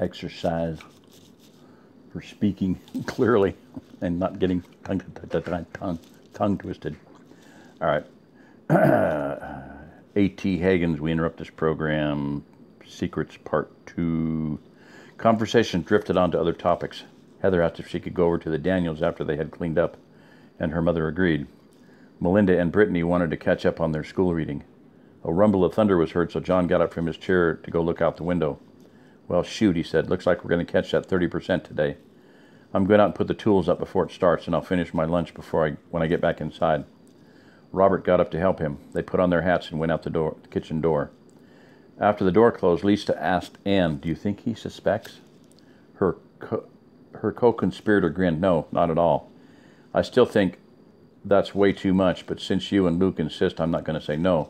exercise for speaking clearly and not getting tongue, tongue, tongue twisted. All right. A.T. Hagan's, we interrupt this program. Secrets Part 2. Conversation drifted on to other topics. Heather asked if she could go over to the Daniels after they had cleaned up, and her mother agreed. Melinda and Brittany wanted to catch up on their school reading. A rumble of thunder was heard, so John got up from his chair to go look out the window. Well, shoot, he said. Looks like we're going to catch that 30% today. I'm going out and put the tools up before it starts, and I'll finish my lunch before I when I get back inside. Robert got up to help him. They put on their hats and went out the door, the kitchen door. After the door closed, Lisa asked Anne, "Do you think he suspects?" Her co- her co-conspirator grinned, "No, not at all. I still think that's way too much, but since you and Luke insist, I'm not going to say no.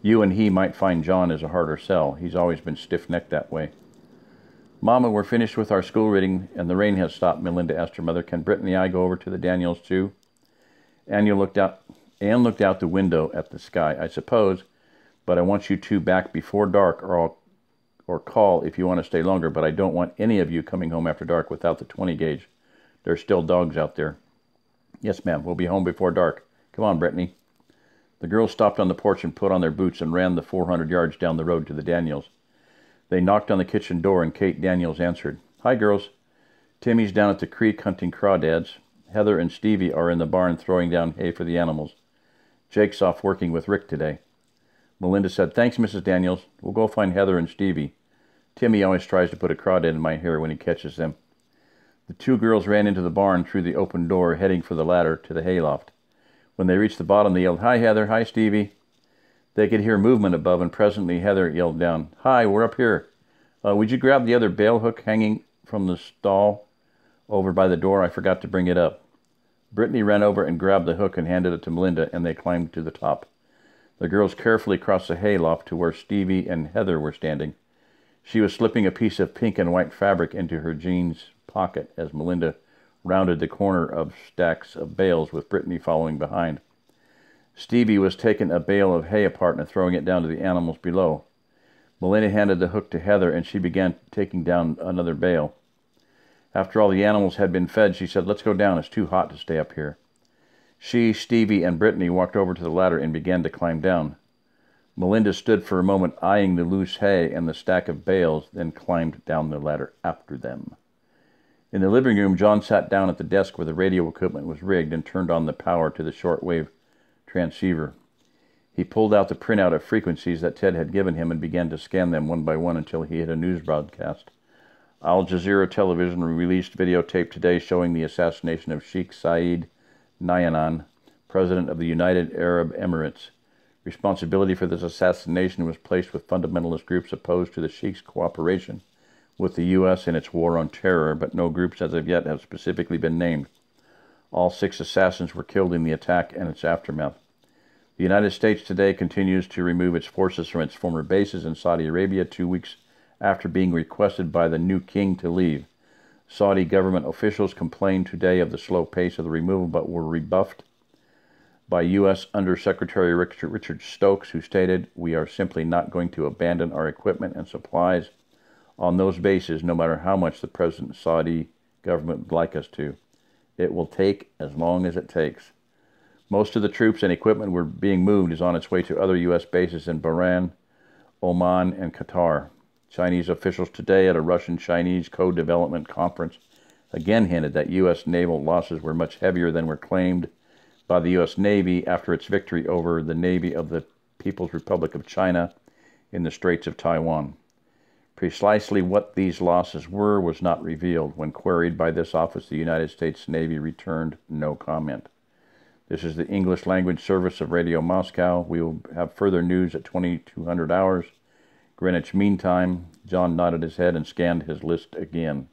You and he might find John is a harder sell. He's always been stiff-necked that way." Mama, we're finished with our school reading, and the rain has stopped. Melinda asked her mother, "Can Brittany and I go over to the Daniels too?" Anne looked out. Anne looked out the window at the sky. I suppose, but I want you two back before dark, or I'll, or call if you want to stay longer. But I don't want any of you coming home after dark without the 20 gauge. There's still dogs out there. Yes, ma'am. We'll be home before dark. Come on, Brittany. The girls stopped on the porch and put on their boots and ran the 400 yards down the road to the Daniels. They knocked on the kitchen door, and Kate Daniels answered. Hi, girls. Timmy's down at the creek hunting crawdads. Heather and Stevie are in the barn throwing down hay for the animals. Jake's off working with Rick today. Melinda said, Thanks, Mrs. Daniels. We'll go find Heather and Stevie. Timmy always tries to put a crawdad in my hair when he catches them. The two girls ran into the barn through the open door, heading for the ladder to the hayloft. When they reached the bottom, they yelled, Hi, Heather. Hi, Stevie. They could hear movement above, and presently Heather yelled down, Hi, we're up here. Uh, would you grab the other bale hook hanging from the stall over by the door? I forgot to bring it up. Brittany ran over and grabbed the hook and handed it to Melinda, and they climbed to the top. The girls carefully crossed the hayloft to where Stevie and Heather were standing. She was slipping a piece of pink and white fabric into her jeans pocket as Melinda rounded the corner of stacks of bales with Brittany following behind. Stevie was taking a bale of hay apart and throwing it down to the animals below. Melinda handed the hook to Heather, and she began taking down another bale. After all the animals had been fed, she said, Let's go down. It's too hot to stay up here. She, Stevie, and Brittany walked over to the ladder and began to climb down. Melinda stood for a moment eyeing the loose hay and the stack of bales, then climbed down the ladder after them. In the living room, John sat down at the desk where the radio equipment was rigged and turned on the power to the shortwave transceiver. He pulled out the printout of frequencies that Ted had given him and began to scan them one by one until he hit a news broadcast. Al Jazeera Television released videotape today showing the assassination of Sheikh Saeed Nahyan, President of the United Arab Emirates. Responsibility for this assassination was placed with fundamentalist groups opposed to the Sheikh's cooperation with the U.S. in its war on terror, but no groups as of yet have specifically been named. All six assassins were killed in the attack and its aftermath. The United States today continues to remove its forces from its former bases in Saudi Arabia two weeks after being requested by the new king to leave. Saudi government officials complained today of the slow pace of the removal, but were rebuffed by U.S. Undersecretary Richard, Stokes, who stated, We are simply not going to abandon our equipment and supplies on those bases, no matter how much the present Saudi government would like us to. It will take as long as it takes. Most of the troops and equipment were being moved is on its way to other U.S. bases in Bahrain, Oman, and Qatar. Chinese officials today at a Russian Chinese co development conference again hinted that U.S. naval losses were much heavier than were claimed by the U.S. Navy after its victory over the Navy of the People's Republic of China in the Straits of Taiwan. Precisely what these losses were was not revealed. When queried by this office, the United States Navy returned no comment. This is the English language service of Radio Moscow. We will have further news at 2200 hours. Greenwich Mean Time, John nodded his head and scanned his list again.